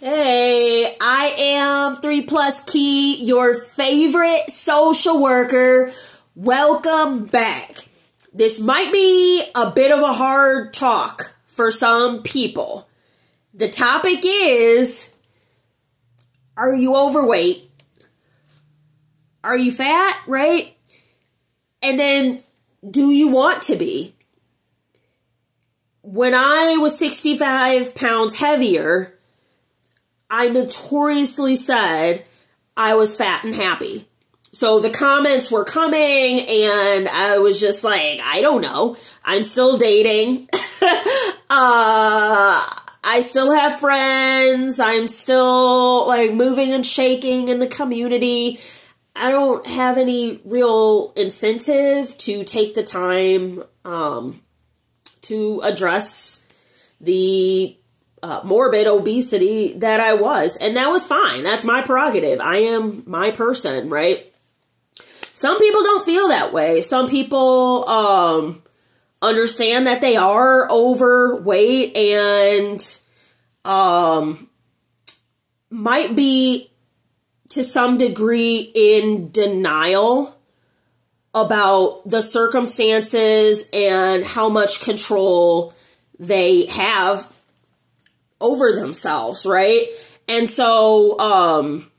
Hey, I am 3 Plus Kei, your favorite social worker. Welcome back. This might be a bit of a hard talk for some people. The topic is Are you overweight? Are you fat, right? And then, do you want to be? When I was 65 pounds heavier, I notoriously said I was fat and happy. So the comments were coming, and I was just like, I don't know. I'm still dating. uh, I still have friends. I'm still like moving and shaking in the community. I don't have any real incentive to take the time um, to address the uh, morbid obesity that I was. And that was fine. That's my prerogative. I am my person, right? Some people don't feel that way. Some people um, understand that they are overweight and um, might be to some degree in denial about the circumstances and how much control they have over themselves, right? And so, um,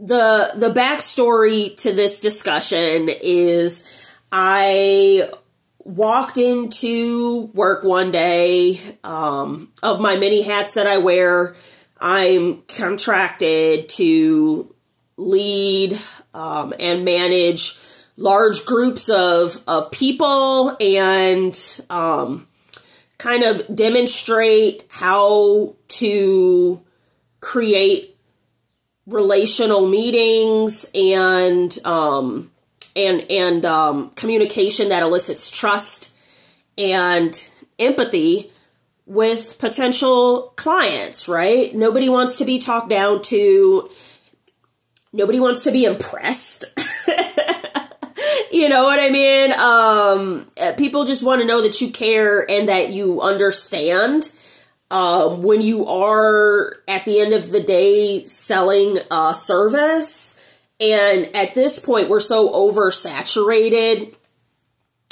the the backstory to this discussion is I walked into work one day um, of my many hats that I wear. I'm contracted to lead um, and manage large groups of of people and um, kind of demonstrate how to create relational meetings and um, and and um, communication that elicits trust and empathy with potential clients. Right? Nobody wants to be talked down to. Nobody wants to be impressed. you know what I mean? Um, uh, people just want to know that you care and that you understand. Um, when you are at the end of the day selling a service, and at this point, we're so oversaturated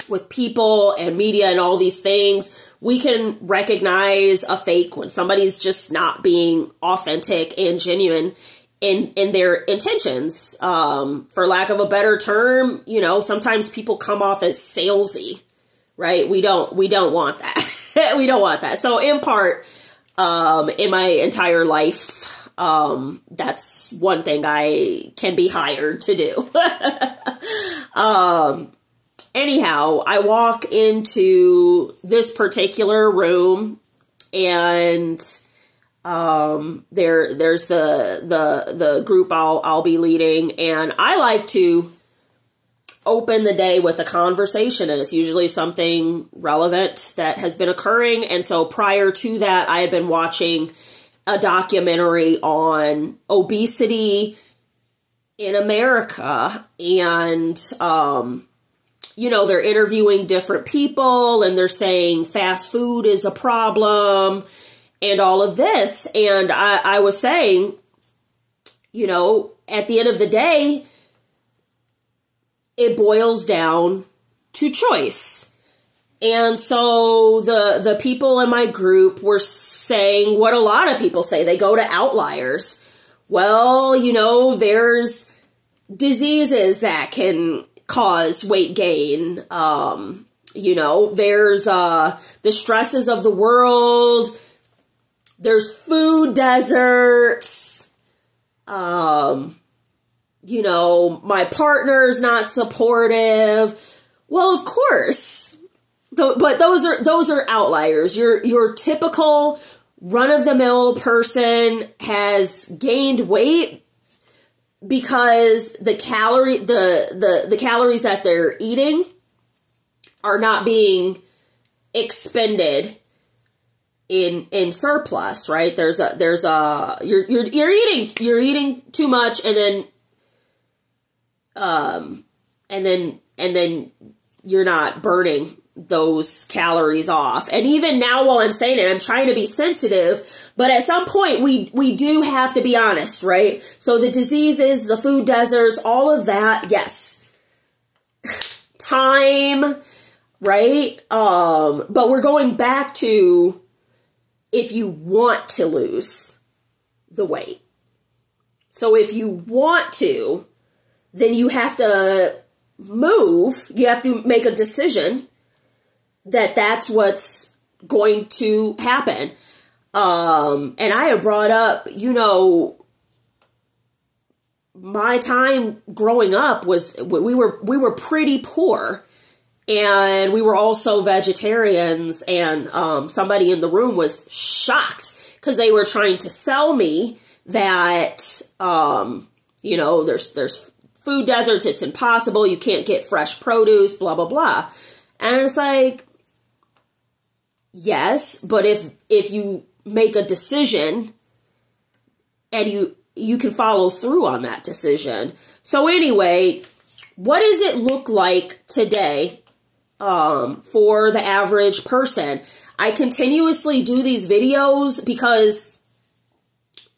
with people and media and all these things, we can recognize a fake when somebody's just not being authentic and genuine in in their intentions. Um, for lack of a better term, you know, sometimes people come off as salesy, right? We don't we don't want that. we don't want that. So in part, um, in my entire life, um, that's one thing I can be hired to do. um, anyhow, I walk into this particular room and um, there, there's the the the group I'll I'll be leading, and I like to open the day with a conversation, and it's usually something relevant that has been occurring. And so, prior to that, I had been watching a documentary on obesity in America, and um, you know, they're interviewing different people, and they're saying fast food is a problem and all of this. And I, I was saying, you know, at the end of the day, it boils down to choice. And so the the people in my group were saying what a lot of people say. They go to outliers. Well, you know, there's diseases that can cause weight gain. Um, you know, there's uh the stresses of the world there's food deserts. Um, you know, my partner's not supportive. Well, of course. But those are those are outliers. Your your typical run of the mill person has gained weight because the calorie the, the the calories that they're eating are not being expended in in surplus, right? There's a there's a you're you're you're eating you're eating too much and then um and then and then you're not burning those calories off. And even now while I'm saying it, I'm trying to be sensitive, but at some point we we do have to be honest, right? So the diseases, the food deserts, all of that, yes. Time, right? Um, but we're going back to if you want to lose the weight. So if you want to, then you have to move, you have to make a decision that that's what's going to happen. Um, and I have brought up, you know, my time growing up was we were we were pretty poor and we were also vegetarians and um, somebody in the room was shocked because they were trying to sell me that um, you know there's there's food deserts it's impossible you can't get fresh produce blah blah blah. And it's like yes but if if you make a decision and you you can follow through on that decision. So anyway what does it look like today um, for the average person i continuously do these videos because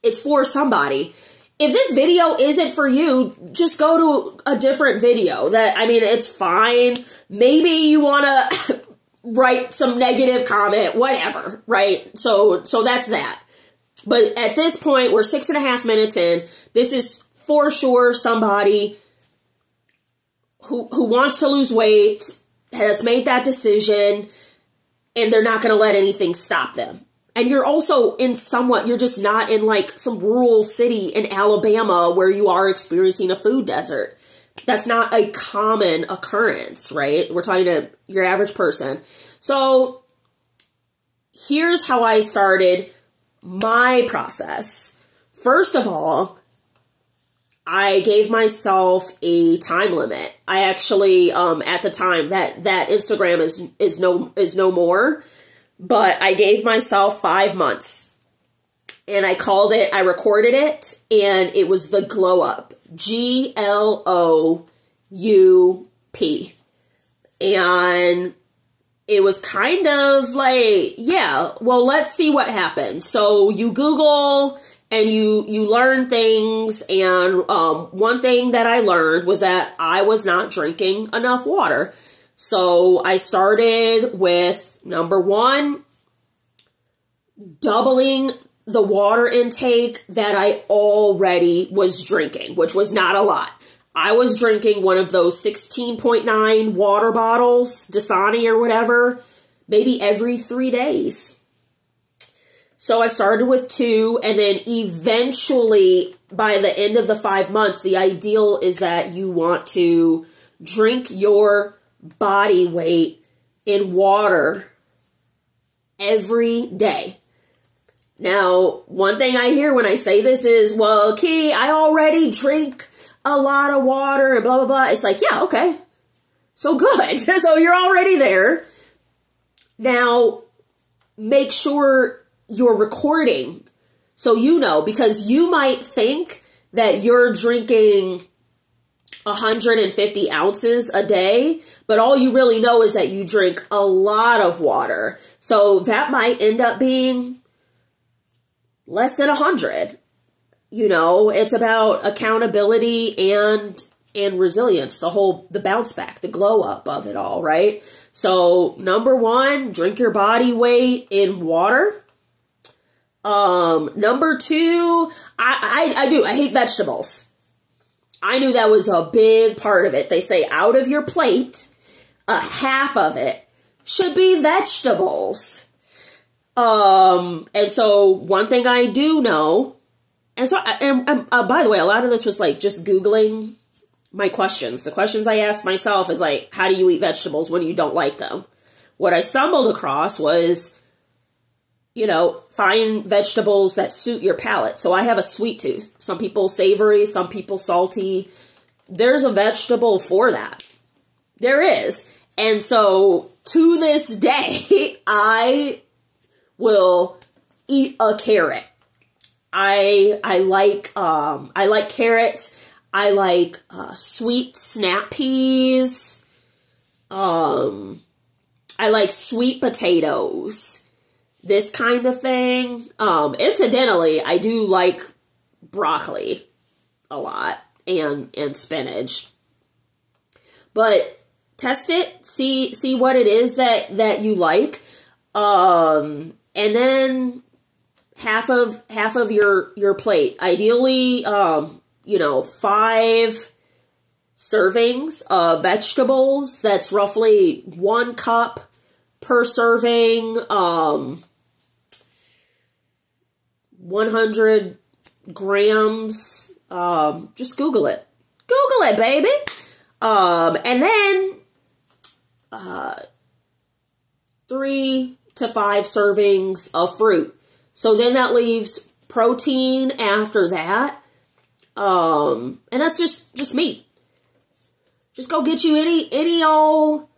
it's for somebody if this video isn't for you, just go to a different video. That I mean, it's fine. Maybe you want to write some negative comment, whatever, right? So, so that's that. But at this point, we're six and a half minutes in. This is for sure somebody who who wants to lose weight has made that decision, and they're not going to let anything stop them and you're also in somewhat you're just not in like some rural city in Alabama where you are experiencing a food desert. That's not a common occurrence, right? We're talking to your average person. So here's how I started my process. First of all, I gave myself a time limit. I actually um at the time that that Instagram is is no is no more but I gave myself five months and I called it, I recorded it, and it was the glow up G L O U P. And it was kind of like, yeah, well, let's see what happens. So you Google and you you learn things and um, one thing that i learned was that i was not drinking enough water so i started with Number one, doubling the water intake that I already was drinking, which was not a lot. I was drinking one of those 16.9 water bottles, Dasani or whatever, maybe every three days. So I started with two, and then eventually, by the end of the five months, the ideal is that you want to drink your body weight in water every day. Now, one thing I hear when I say this is, well, Kei, I already drink a lot of water and blah, blah, blah. It's like, yeah, okay. So good. so you're already there. Now, make sure you're recording so you know, because you might think that you're drinking 150 ounces a day, but all you really know is that you drink a lot of water. So that might end up being less than 100. You know, it's about accountability and and resilience, the whole the bounce back, the glow up of it all, right? So, number 1, drink your body weight in water. Um, number 2, I I, I do. I hate vegetables. I knew that was a big part of it. They say out of your plate, a half of it should be vegetables. Um, and so one thing I do know, and so, and, and uh, by the way, a lot of this was like just Googling my questions. The questions I asked myself is like, how do you eat vegetables when you don't like them? What I stumbled across was you know, find vegetables that suit your palate. So I have a sweet tooth. Some people savory, some people salty. There's a vegetable for that. There is. And so to this day, I will eat a carrot. I I like um I like carrots. I like uh, sweet snap peas. Um I like sweet potatoes, this kind of thing. Um, incidentally, I do like broccoli a lot and and spinach. But test it, see see what it is that that you like. Um, and then half of half of your your plate. Ideally, um, you know, 5 servings of vegetables. That's roughly 1 cup per serving. Um 100 grams. Um, just Google it. Google it, baby. Um, and then uh, three to five servings of fruit. So then that leaves protein after that. Um, and that's just just meat. Just go get you any any old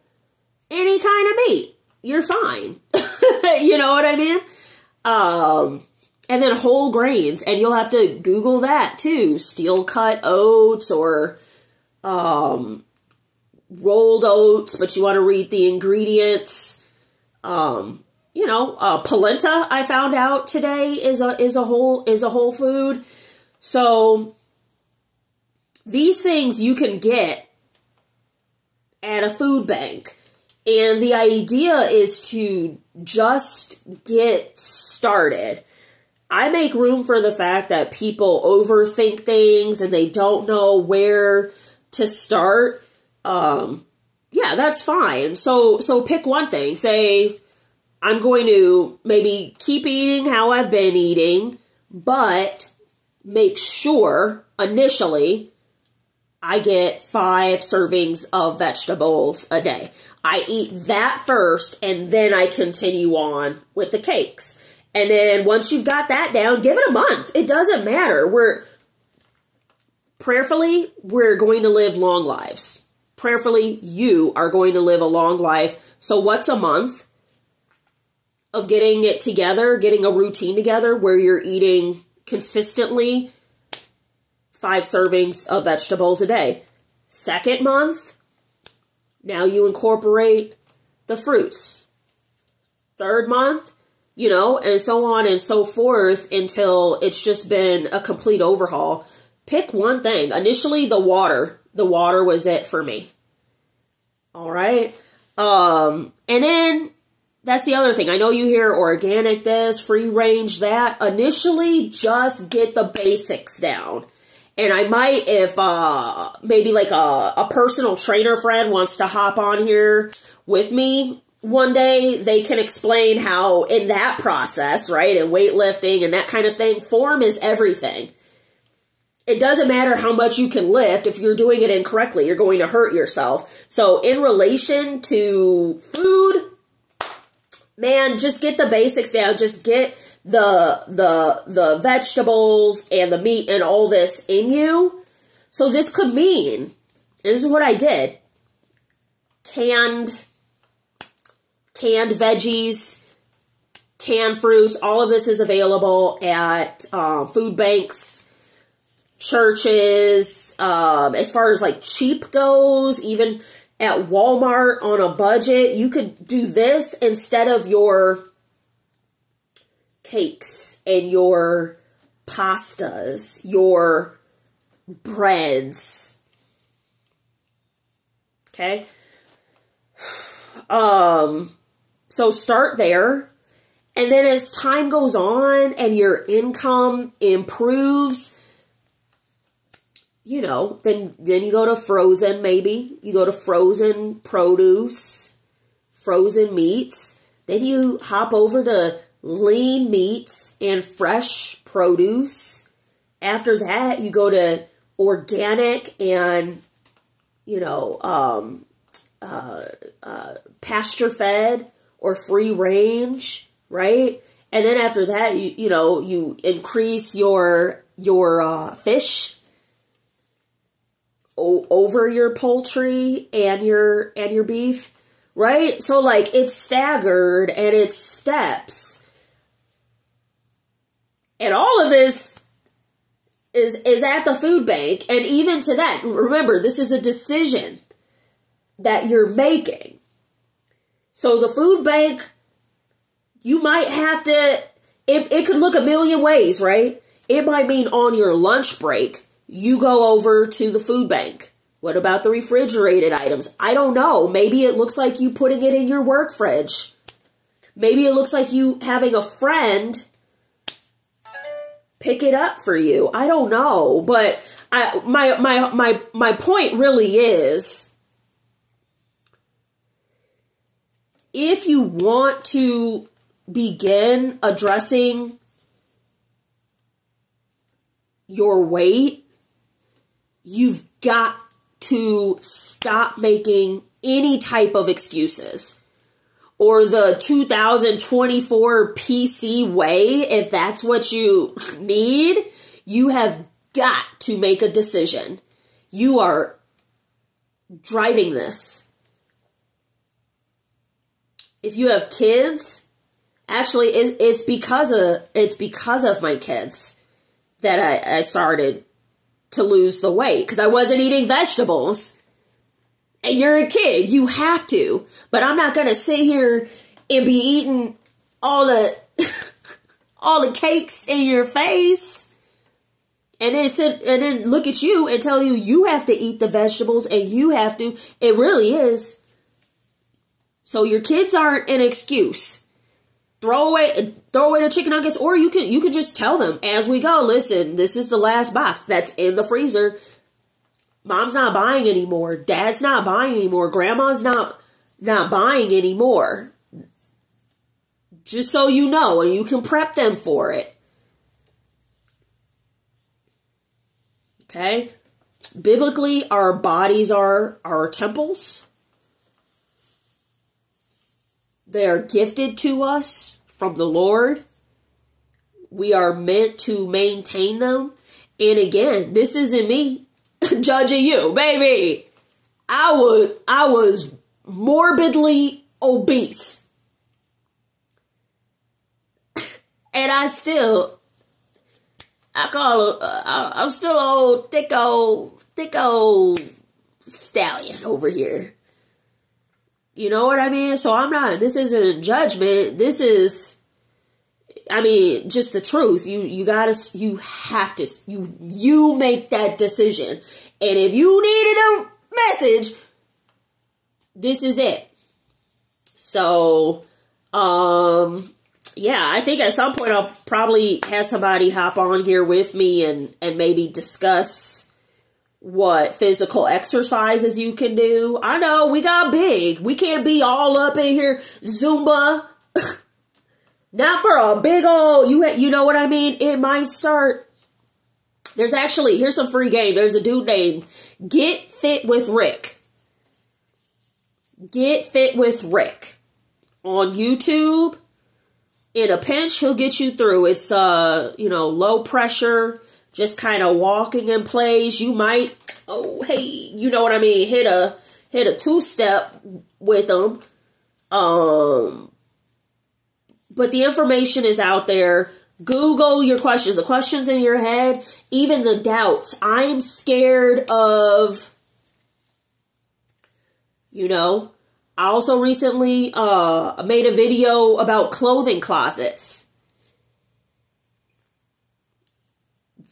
any kind of meat. You're fine. you know what I mean? Um, and then whole grains, and you'll have to Google that too. Steel cut oats or um, rolled oats, but you want to read the ingredients. Um, you know, uh, polenta I found out today is a is a whole is a whole food. So these things you can get at a food bank. And the idea is to just get started. I make room for the fact that people overthink things and they don't know where to start. Um, yeah, that's fine. So so pick one thing. Say I'm going to maybe keep eating how I've been eating, but make sure initially I get five servings of vegetables a day. I eat that first and then I continue on with the cakes. And then once you've got that down, give it a month. It doesn't matter. We're prayerfully, we're going to live long lives. Prayerfully, you are going to live a long life. So what's a month? of getting it together, getting a routine together where you're eating consistently five servings of vegetables a day. Second month, now you incorporate the fruits. Third month, you know, and so on and so forth until it's just been a complete overhaul. Pick one thing. Initially, the water. The water was it for me. All right. Um, and then that's the other thing. I know you hear organic this, free range that. Initially, just get the basics down. And I might, if uh, maybe like a, a personal trainer friend wants to hop on here with me one day, they can explain how in that process, right, and weightlifting and that kind of thing, form is everything. It doesn't matter how much you can lift if you're doing it incorrectly, you're going to hurt yourself. So, in relation to food, man, just get the basics down. Just get the the the vegetables and the meat and all this in you. So this could mean this is what I did. Canned canned veggies, canned fruits, all of this is available at uh, food banks, churches. Um, as far as like cheap goes, even at Walmart on a budget, you could do this instead of your cakes and your pastas, your breads. Okay? Um so start there. And then as time goes on and your income improves, you know, then then you go to frozen maybe. You go to frozen produce, frozen meats. Then you hop over to lean meats and fresh produce. After that, you go to organic and you know, um, uh, uh, pasture fed or free range, right? And then after that, you you know, you increase your your uh, fish o- over your poultry and your and your beef, right? So like it's staggered and it's steps. And all of this is is at the food bank and even to that, remember this is a decision that you're making. So the food bank, you might have to, it, it could look a million ways, right? It might mean on your lunch break, you go over to the food bank. What about the refrigerated items? I don't know. Maybe it looks like you putting it in your work fridge. Maybe it looks like you having a friend pick it up for you. I don't know, but I my my my my point really is if you want to begin addressing your weight, you've got to stop making any type of excuses. Or the 2024 PC way, if that's what you need, you have got to make a decision. You are driving this. If you have kids, actually it's, it's because of it's because of my kids that I, I started to lose the weight because I wasn't eating vegetables. And you're a kid, you have to. But I'm not gonna sit here and be eating all the all the cakes in your face and then sit and then look at you and tell you you have to eat the vegetables and you have to it really is so your kids aren't an excuse. Throw away throw away the chicken nuggets or you can you can just tell them as we go listen this is the last box that's in the freezer. Mom's not buying anymore. Dad's not buying anymore. Grandma's not not buying anymore. Just so you know and you can prep them for it. Okay? Biblically our bodies are our temples they are gifted to us from the Lord. We are meant to maintain them. And again, this isn't me judging you, baby. I was I was morbidly obese. and I still I call uh, I'm still old thick old thick old stallion over here. You know what I mean? So I'm not, this isn't judgment. This is, I mean, just the truth. You, you gotta, you have to, you, you make that decision. And if you needed a message, this is it. So, um, yeah, I think at some point I'll probably have somebody hop on here with me and, and maybe discuss what physical exercises you can do. I know we got big. We can't be all up in here Zumba. Not for a big old you you know what I mean? It might start There's actually here's some free game. There's a dude named Get Fit with Rick. Get Fit with Rick on YouTube. In a pinch, he'll get you through. It's uh, you know, low pressure just kind of walking in place. You might, oh hey, you know what I mean, hit a hit a two step with them. Um, but the information is out there. Google your questions, the questions in your head, even the doubts. I'm scared of, you know. I also recently uh, made a video about clothing closets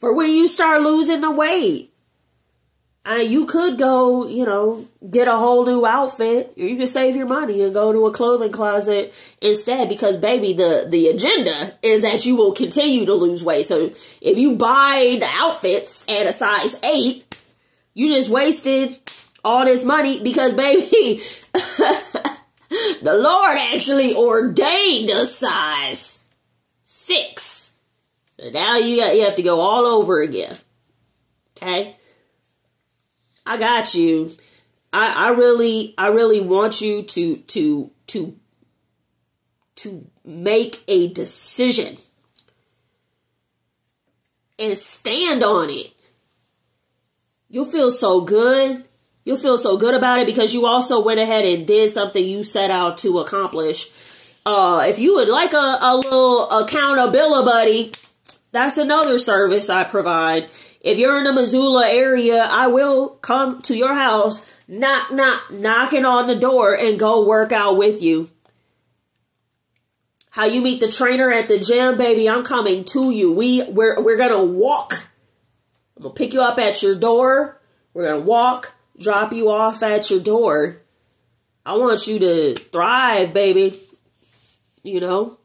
for when you start losing the weight. Uh, you could go, you know, get a whole new outfit. Or you could save your money and go to a clothing closet instead because, baby, the, the agenda is that you will continue to lose weight. So if you buy the outfits at a size 8, you just wasted all this money because, baby, the Lord actually ordained a size 6. Now you you have to go all over again. Okay? I got you. I, I really I really want you to to to to make a decision and stand on it. You'll feel so good. You'll feel so good about it because you also went ahead and did something you set out to accomplish. Uh, if you would like a, a little accountability buddy, that's another service I provide. If you're in the Missoula area, I will come to your house, knock, knock, knocking on the door and go work out with you. How you meet the trainer at the gym, baby, I'm coming to you. We we're we're gonna walk. I'm gonna pick you up at your door. We're gonna walk, drop you off at your door. I want you to thrive, baby. You know?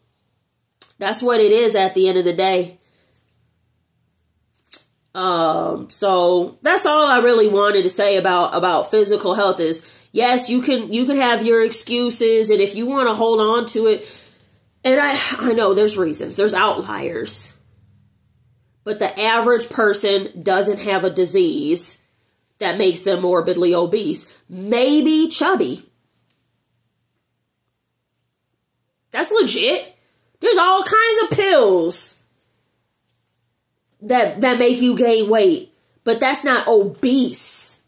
That's what it is at the end of the day. Um, so that's all I really wanted to say about about physical health is yes, you can you can have your excuses and if you want to hold on to it and I I know there's reasons. There's outliers. But the average person doesn't have a disease that makes them morbidly obese. Maybe chubby. That's legit. There's all kinds of pills that that make you gain weight, but that's not obese.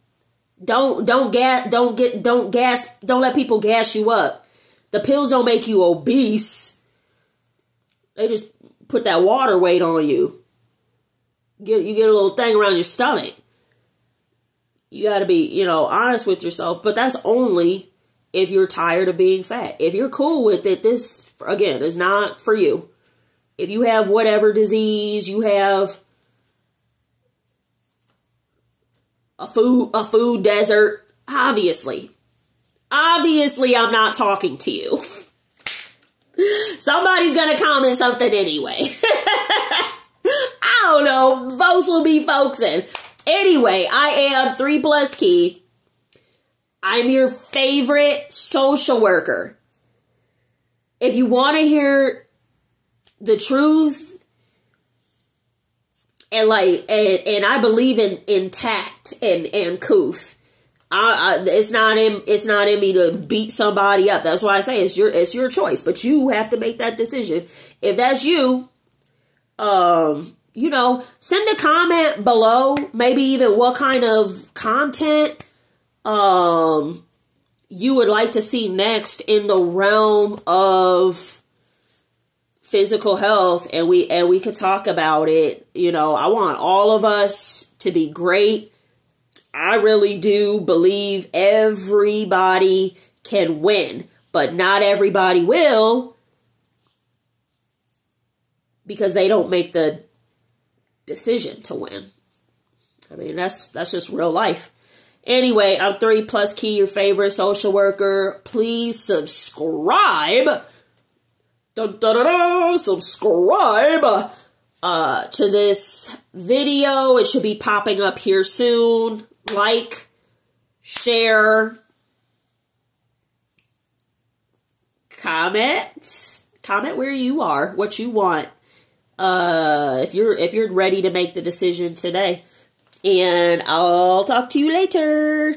Don't don't gas don't get don't gas don't let people gas you up. The pills don't make you obese. They just put that water weight on you. Get you get a little thing around your stomach. You got to be, you know, honest with yourself, but that's only if you're tired of being fat. If you're cool with it, this again is not for you if you have whatever disease, you have a food a food desert, obviously. Obviously I'm not talking to you. Somebody's going to comment something anyway. I don't know. Folks will be folksing. Anyway, I am 3 plus Kei. I'm your favorite social worker. If you want to hear the truth and like and, and I believe in in tact and and couth. I, I, it's not in it's not in me to beat somebody up. That's why I say it's your it's your choice, but you have to make that decision. If that's you, um, you know, send a comment below. Maybe even what kind of content um you would like to see next in the realm of physical health and we and we could talk about it. You know i want all of us to be great. I really do believe everybody can win but not everybody will because they don't make the decision to win. I mean that's that's just real life. Anyway i'm three plus Kei your favorite social worker. Please subscribe dun, dun, dun, subscribe uh, to this video. It should be popping up here soon. Like, share, comment, comment where you are, what you want. Uh, if you're if you're ready to make the decision today, and I'll talk to you later.